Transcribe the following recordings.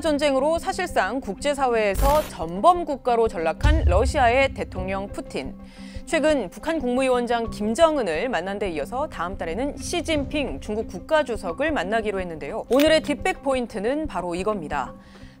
전쟁으로 사실상 국제사회에서 전범 국가로 전락한 러시아의 대통령 푸틴. 최근 북한 국무위원장 김정은을 만난 데 이어서 다음 달에는 시진핑 중국 국가주석을 만나기로 했는데요. 오늘의 뒷백 포인트는 바로 이겁니다.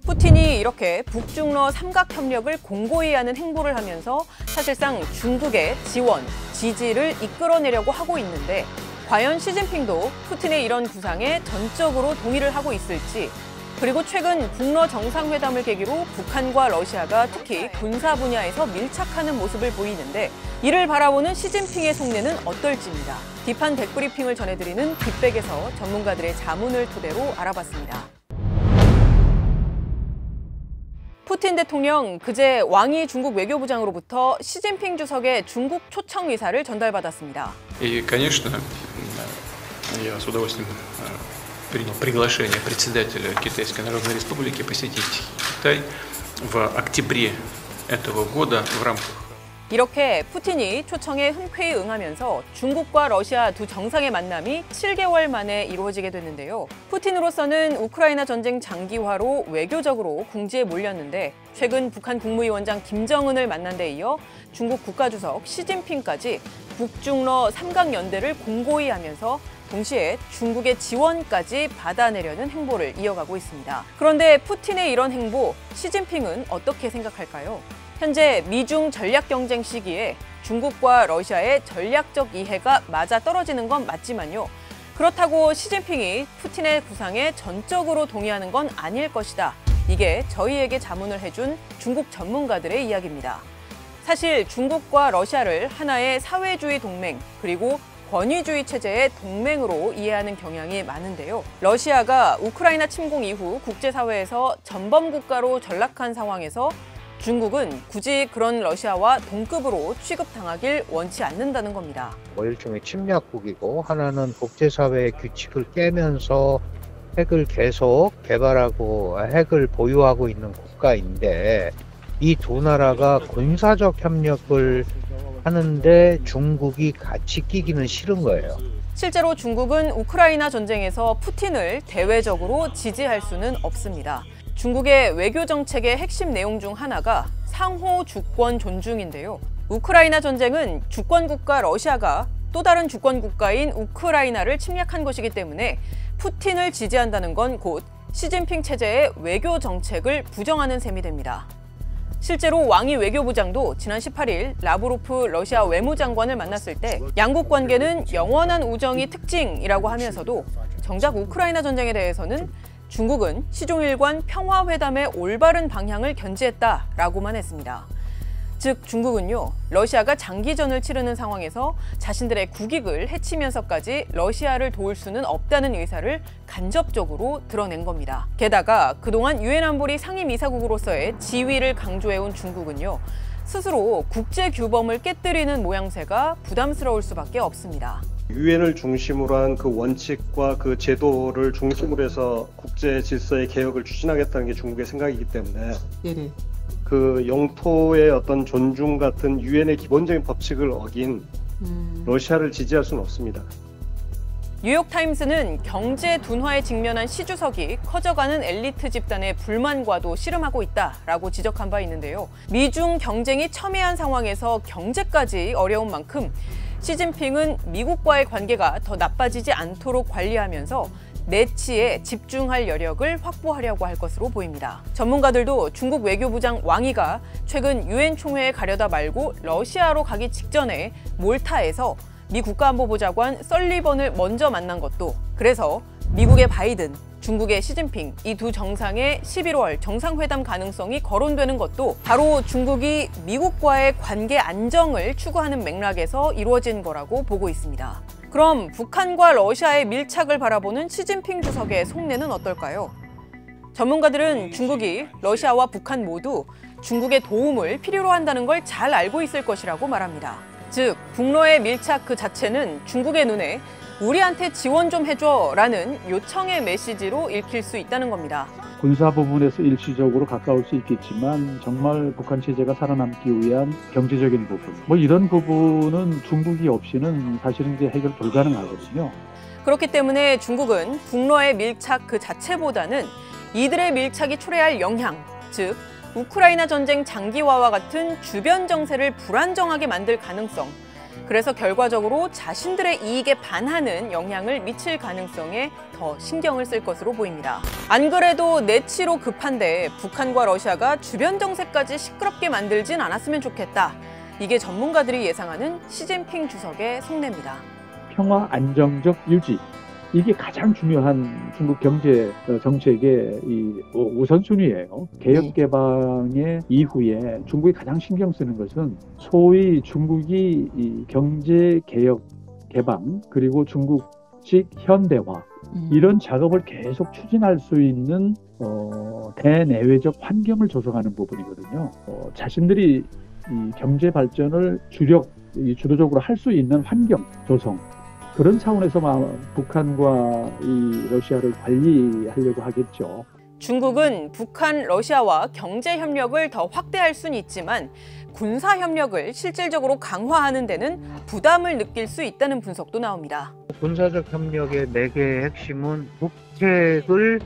푸틴이 이렇게 북중러 삼각 협력을 공고히 하는 행보를 하면서 사실상 중국의 지원, 지지를 이끌어내려고 하고 있는데 과연 시진핑도 푸틴의 이런 구상에 전적으로 동의를 하고 있을지 그리고 최근 북러 정상회담을 계기로 북한과 러시아가 특히 군사 분야에서 밀착하는 모습을 보이는데 이를 바라보는 시진핑의 속내는 어떨지입니다. 비판 댓브리핑을 전해드리는 뒷백에서 전문가들의 자문을 토대로 알아봤습니다. 푸틴 대통령 그제 왕이 중국 외교부장으로부터 시진핑 주석의 중국 초청 의사를 전달받았습니다. И, конечно, я с удовольствием принял приглашение председателя Китайской Народной Республики посетить Китай в октябре этого года в рамках 이렇게 푸틴이 초청에 흔쾌히 응하면서 중국과 러시아 두 정상의 만남이 7개월 만에 이루어지게 됐는데요. 푸틴으로서는 우크라이나 전쟁 장기화로 외교적으로 궁지에 몰렸는데 최근 북한 국무위원장 김정은을 만난 데 이어 중국 국가주석 시진핑까지 북중러 삼각연대를 공고히 하면서 동시에 중국의 지원까지 받아내려는 행보를 이어가고 있습니다. 그런데 푸틴의 이런 행보, 시진핑은 어떻게 생각할까요? 현재 미중 전략 경쟁 시기에 중국과 러시아의 전략적 이해가 맞아 떨어지는 건 맞지만요. 그렇다고 시진핑이 푸틴의 구상에 전적으로 동의하는 건 아닐 것이다. 이게 저희에게 자문을 해준 중국 전문가들의 이야기입니다. 사실 중국과 러시아를 하나의 사회주의 동맹 그리고 권위주의 체제의 동맹으로 이해하는 경향이 많은데요. 러시아가 우크라이나 침공 이후 국제사회에서 전범 국가로 전락한 상황에서 중국은 굳이 그런 러시아와 동급으로 취급당하길 원치 않는다는 겁니다. 뭐 일종의 침략국이고 하나는 국제사회의 규칙을 깨면서 핵을 계속 개발하고 핵을 보유하고 있는 국가인데 이 두 나라가 군사적 협력을 하는데 중국이 같이 끼기는 싫은 거예요. 실제로 중국은 우크라이나 전쟁에서 푸틴을 대외적으로 지지할 수는 없습니다. 중국의 외교 정책의 핵심 내용 중 하나가 상호 주권 존중인데요. 우크라이나 전쟁은 주권 국가 러시아가 또 다른 주권 국가인 우크라이나를 침략한 것이기 때문에 푸틴을 지지한다는 건 곧 시진핑 체제의 외교 정책을 부정하는 셈이 됩니다. 실제로 왕이 외교부장도 지난 18일 라브로프 러시아 외무장관을 만났을 때 양국 관계는 영원한 우정이 특징이라고 하면서도 정작 우크라이나 전쟁에 대해서는 중국은 시종일관 평화회담의 올바른 방향을 견지했다라고만 했습니다. 즉 중국은요 러시아가 장기전을 치르는 상황에서 자신들의 국익을 해치면서까지 러시아를 도울 수는 없다는 의사를 간접적으로 드러낸 겁니다. 게다가 그동안 유엔 안보리 상임이사국으로서의 지위를 강조해온 중국은요 스스로 국제 규범을 깨뜨리는 모양새가 부담스러울 수밖에 없습니다. 유엔을 중심으로 한 그 원칙과 그 제도를 중심으로 해서 국제 질서의 개혁을 추진하겠다는 게 중국의 생각이기 때문에 네네. 그 영토의 어떤 존중 같은 유엔의 기본적인 법칙을 어긴 음. 러시아를 지지할 수는 없습니다. 뉴욕타임스는 경제 둔화에 직면한 시 주석이 커져가는 엘리트 집단의 불만과도 씨름하고 있다라고 지적한 바 있는데요. 미중 경쟁이 첨예한 상황에서 경제까지 어려운 만큼 시진핑은 미국과의 관계가 더 나빠지지 않도록 관리하면서 내치에 집중할 여력을 확보하려고 할 것으로 보입니다. 전문가들도 중국 외교부장 왕이가 최근 유엔 총회에 가려다 말고 러시아로 가기 직전에 몰타에서 미 국가안보보좌관 썰리번을 먼저 만난 것도 그래서 미국의 바이든, 중국의 시진핑 이 두 정상의 11월 정상회담 가능성이 거론되는 것도 바로 중국이 미국과의 관계 안정을 추구하는 맥락에서 이루어진 거라고 보고 있습니다. 그럼 북한과 러시아의 밀착을 바라보는 시진핑 주석의 속내는 어떨까요? 전문가들은 중국이 러시아와 북한 모두 중국의 도움을 필요로 한다는 걸 잘 알고 있을 것이라고 말합니다. 즉, 북러의 밀착 그 자체는 중국의 눈에 우리한테 지원 좀 해줘 라는 요청의 메시지로 읽힐 수 있다는 겁니다. 군사 부분에서 일시적으로 가까울 수 있겠지만 정말 북한 체제가 살아남기 위한 경제적인 부분 뭐 이런 부분은 중국이 없이는 사실은 이제 해결 불가능하거든요. 그렇기 때문에 중국은 북러의 밀착 그 자체보다는 이들의 밀착이 초래할 영향, 즉 우크라이나 전쟁 장기화와 같은 주변 정세를 불안정하게 만들 가능성, 그래서 결과적으로 자신들의 이익에 반하는 영향을 미칠 가능성에 더 신경을 쓸 것으로 보입니다. 안 그래도 내치로 급한데 북한과 러시아가 주변 정세까지 시끄럽게 만들진 않았으면 좋겠다. 이게 전문가들이 예상하는 시진핑 주석의 속내입니다. 평화 안정적 유지 이게 가장 중요한 중국 경제 어, 정책의 이 우선순위예요. 개혁 개방의 이후에 중국이 가장 신경 쓰는 것은 소위 중국이 이 경제 개혁 개방 그리고 중국식 현대화 이런 작업을 계속 추진할 수 있는 어, 대내외적 환경을 조성하는 부분이거든요. 어, 자신들이 이 경제 발전을 주력 이 주도적으로 할 수 있는 환경 조성 그런 차원에서 북한과 이 러시아를 관리하려고 하겠죠. 중국은 북한, 러시아와 경제 협력을 더 확대할 수는 있지만 군사 협력을 실질적으로 강화하는 데는 부담을 느낄 수 있다는 분석도 나옵니다. 군사적 협력의 네 개의 핵심은 북핵을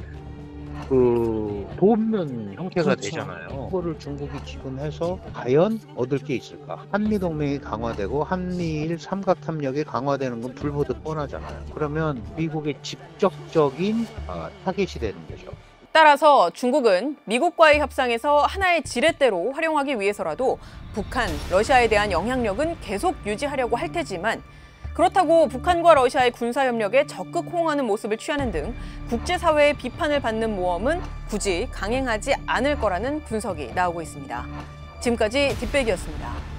그 돕는 형태가 그렇죠. 되잖아요. 그거를 중국이 지금 해서 과연 얻을 게 있을까? 한미 동맹이 강화되고 한미일 삼각 협력이 강화되는 건 불보듯 뻔하잖아요. 그러면 미국의 직접적인 아, 타겟이 되는 거죠. 따라서 중국은 미국과의 협상에서 하나의 지렛대로 활용하기 위해서라도 북한, 러시아에 대한 영향력은 계속 유지하려고 할 테지만 그렇다고 북한과 러시아의 군사협력에 적극 호응하는 모습을 취하는 등 국제사회의 비판을 받는 모험은 굳이 강행하지 않을 거라는 분석이 나오고 있습니다. 지금까지 뒷백이었습니다.